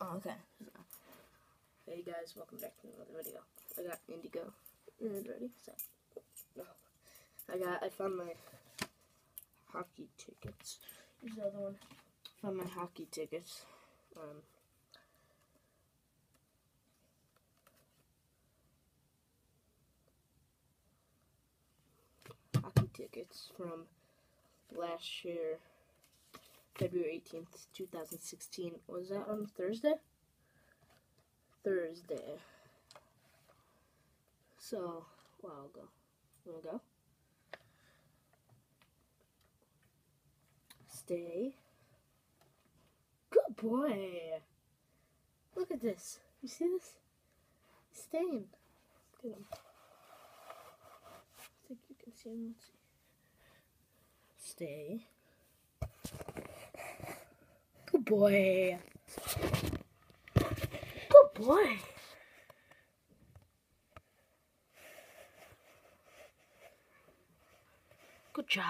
Oh, okay. Hey guys, welcome back to another video. I got Indigo. It ready? So, no. I got, I found my hockey tickets. Here's the other one. Found my hockey tickets. Um, hockey tickets from last year, February 18th, 2016. Was that on Thursday? Thursday. So, a while ago. Wanna go? Stay. Good boy. Look at this. You see this? He's staying. Look at him. I think you can see him. Let's see. Stay. Good boy. Good boy. Good job.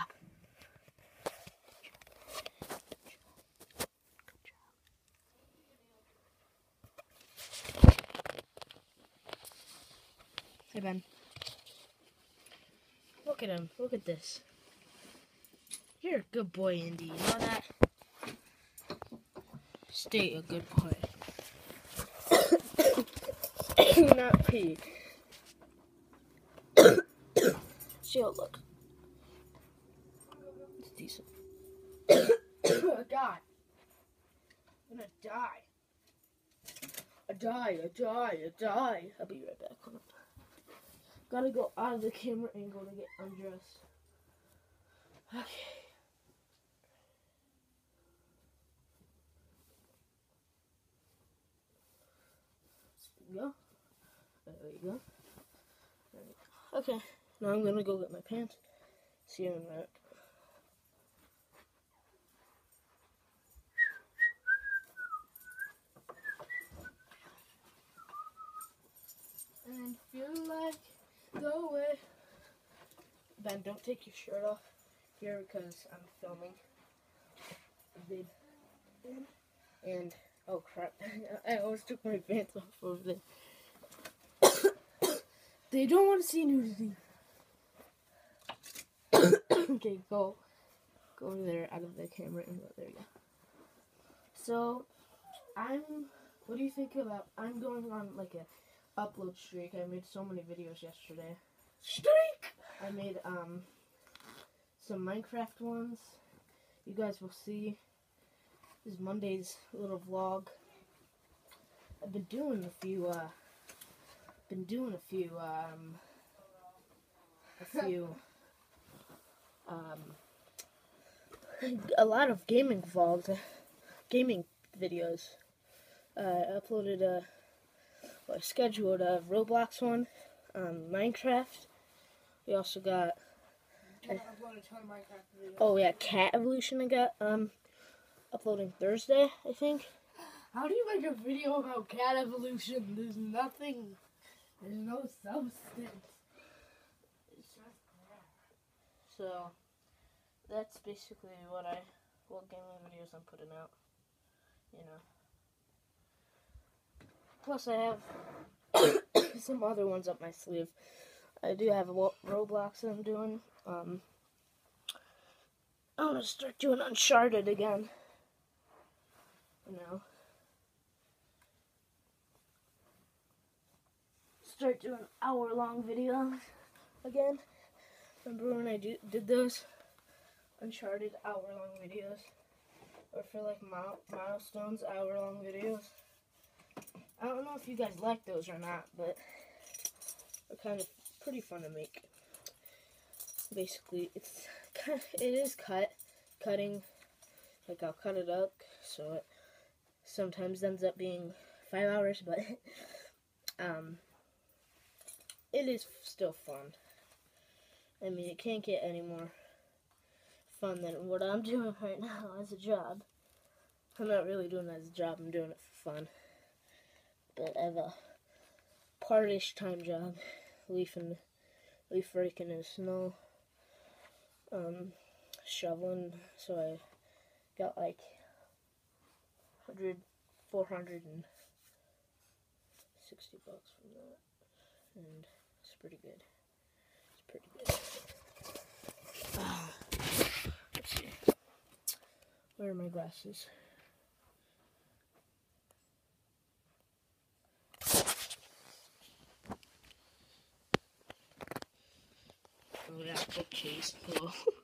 Hey Ben. Look at him. Look at this. You're a good boy, Indy. You know that? Stay a good boy. Not pee. It looks. It's decent. God. I'm gonna die. I die, I die, I die. I'll be right back. Gotta go out of the camera angle to get undressed. Okay. Go. There we go. Okay. Now I'm gonna go get my pants. See you in a minute. And feel like go away. Ben, don't take your shirt off here because I'm filming a vid. And oh crap, I almost took my pants off over there. they don't want to see nudity. okay, go, go over there out of the camera and go there. You go. So, I'm. What do you think about? I'm going on like a upload streak. I made so many videos yesterday. Streak! I made um some Minecraft ones. You guys will see. This is Monday's little vlog. I've been doing a few uh been doing a few um a few um a lot of gaming vlogs, gaming videos. Uh, I uploaded a well, I scheduled a Roblox one, um, Minecraft. We also got oh yeah, Cat Evolution. I got um uploading Thursday, I think. How do you make a video about cat evolution? There's nothing. There's no substance. It's just. So that's basically what I what gaming videos I'm putting out. You know. Plus I have some other ones up my sleeve. I do have a Ro- Roblox that I'm doing. Um, I'm gonna start doing Uncharted again. Know. Start doing hour long videos again. Remember when I do, did those Uncharted hour long videos? Or for like mile, milestones hour long videos? I don't know if you guys like those or not, but they're kind of pretty fun to make. Basically, it's kind of, it is cut, cutting, like I'll cut it up, so it sometimes ends up being five hours, but um, it is still fun. I mean, it can't get any more fun than what I'm doing right now as a job. I'm not really doing it as a job, I'm doing it for fun. But I have a partish time job, leafing, leaf raking in the snow, um, shoveling, so I got like 100 460 bucks from that. And it's pretty good. It's pretty good. Ah, let's see. Where are my glasses? Oh yeah, bookcase.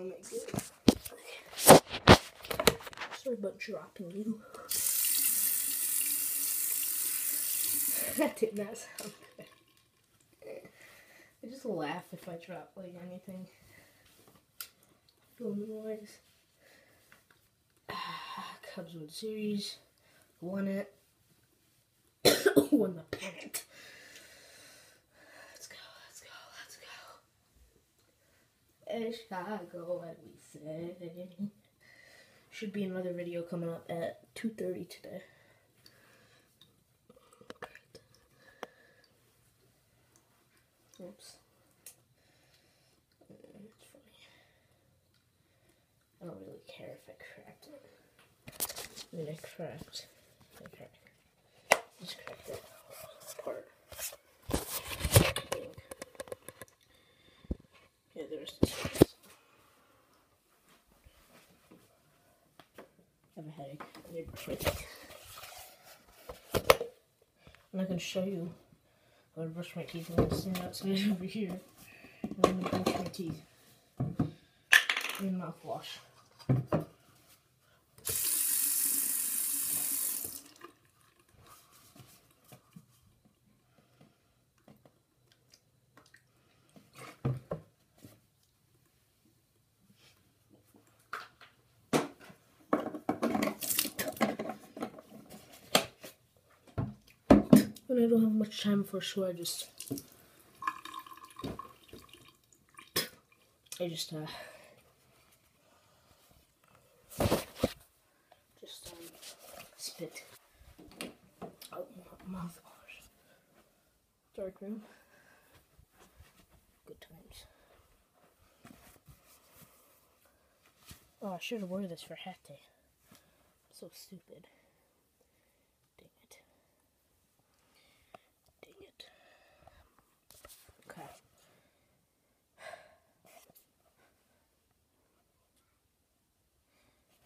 Hello. Film it. Sorry about dropping you. that did not sound good. I just laugh if I drop like anything. Film noise. Ah, Cubs win series. Won it. Won the pennant. Let's go, let's go, Chicago, what we. Should be another video coming up at 2.30 today. Oops. It's funny. I don't really care if I cracked it. I mean, I cracked. I cracked. Just cracked that part. I think. Yeah, there's this one. I have a headache. I need teeth. I'm not gonna show you how to brush my teeth. I'm gonna stand outside over here. And I'm gonna brush my teeth. And mouthwash. When I don't have much time for show, I just I just uh just um spit out my mouthwash. Dark room. Good times. Oh, I should have worn this for hat day. So stupid. Dang it. Dang it. Okay.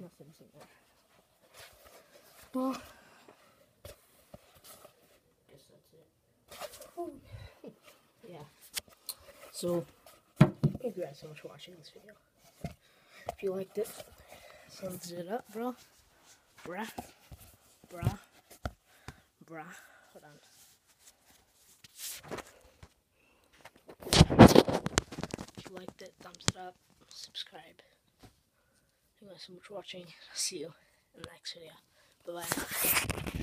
Nothing's in there. Well, guess that's it. Oh, yeah. So, thank you guys so much for watching this video. If you liked it, thumbs it up, bro. Bruh. Bruh. Bruh. Hold on. If you liked it, thumbs it up, subscribe. You guys so much for watching. See you in the next video. Bye bye.